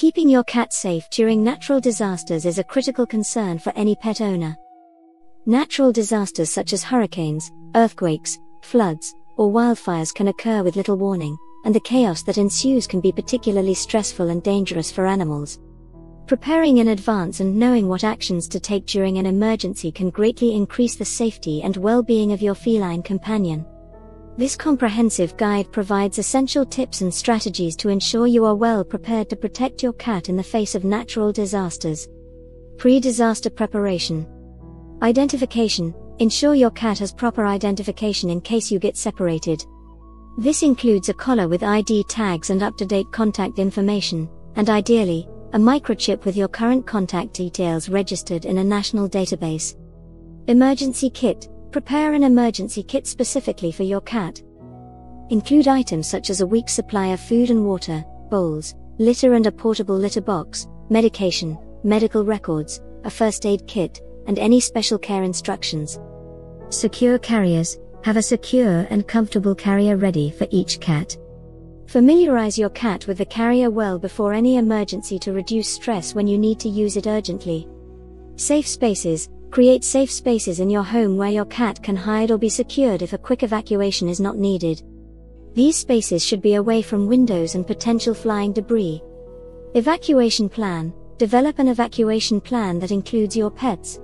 Keeping your cat safe during natural disasters is a critical concern for any pet owner. Natural disasters such as hurricanes, earthquakes, floods, or wildfires can occur with little warning, and the chaos that ensues can be particularly stressful and dangerous for animals. Preparing in advance and knowing what actions to take during an emergency can greatly increase the safety and well being of your feline companion. This comprehensive guide provides essential tips and strategies to ensure you are well prepared to protect your cat in the face of natural disasters. Pre disaster preparation. Identification Ensure your cat has proper identification in case you get separated. This includes a collar with ID tags and up to date contact information, and ideally, a microchip with your current contact details registered in a national database. Emergency kit Prepare an emergency kit specifically for your cat. Include items such as a week's supply of food and water, bowls, litter and a portable litter box, medication, medical records, a first aid kit, and any special care instructions. Secure carriers have a secure and comfortable carrier ready for each cat. Familiarize your cat with the carrier well before any emergency to reduce stress when you need to use it urgently. Safe spaces create safe spaces in your home where your cat can hide or be secured if a quick evacuation is not needed. These spaces should be away from windows and potential flying debris. Evacuation plan Develop an evacuation plan that includes your pets.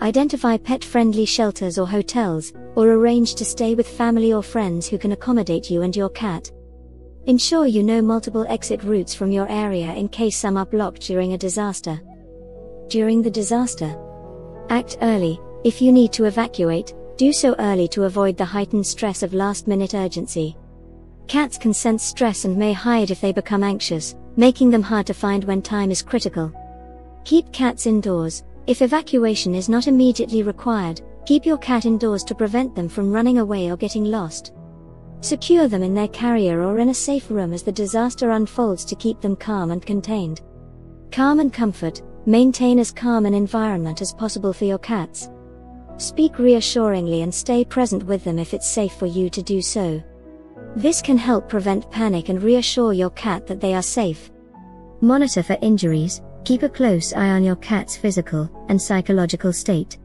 Identify pet friendly shelters or hotels, or arrange to stay with family or friends who can accommodate you and your cat. Ensure you know multiple exit routes from your area in case some are blocked during a disaster. During the disaster, act early. If you need to evacuate, do so early to avoid the heightened stress of last minute urgency. Cats can sense stress and may hide if they become anxious, making them hard to find when time is critical. Keep cats indoors, if evacuation is not immediately required, keep your cat indoors to prevent them from running away or getting lost. Secure them in their carrier or in a safe room as the disaster unfolds to keep them calm and contained. Calm and comfort, maintain as calm an environment as possible for your cats. Speak reassuringly and stay present with them if it's safe for you to do so. This can help prevent panic and reassure your cat that they are safe. Monitor for injuries, Keep a close eye on your cat's physical and psychological state.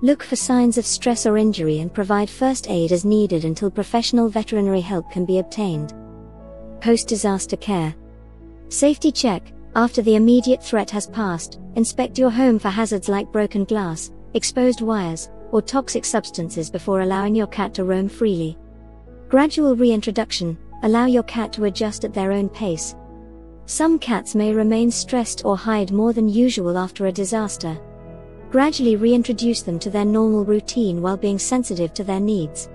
Look for signs of stress or injury and provide first aid as needed until professional veterinary help can be obtained. Post disaster care. Safety check After the immediate threat has passed, inspect your home for hazards like broken glass, exposed wires, or toxic substances before allowing your cat to roam freely. Gradual reintroduction Allow your cat to adjust at their own pace, some cats may remain stressed or hide more than usual after a disaster. Gradually reintroduce them to their normal routine while being sensitive to their needs.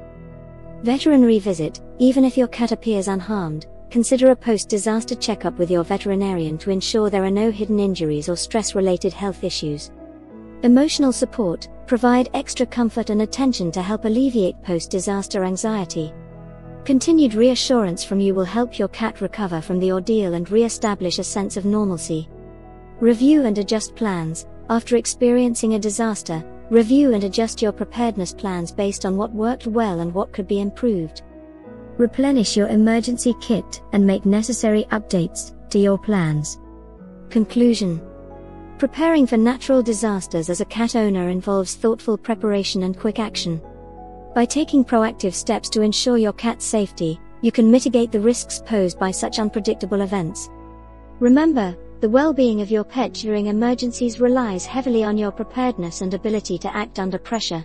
Veterinary visit, even if your cat appears unharmed, consider a post disaster checkup with your veterinarian to ensure there are no hidden injuries or stress related health issues. Emotional support, provide extra comfort and attention to help alleviate post disaster anxiety. Continued reassurance from you will help your cat recover from the ordeal and re-establish a sense of normalcy. Review and adjust plans. After experiencing a disaster, review and adjust your preparedness plans based on what worked well and what could be improved. Replenish your emergency kit and make necessary updates to your plans. Conclusion Preparing for natural disasters as a cat owner involves thoughtful preparation and quick action. By taking proactive steps to ensure your cat's safety, you can mitigate the risks posed by such unpredictable events. Remember, the well-being of your pet during emergencies relies heavily on your preparedness and ability to act under pressure.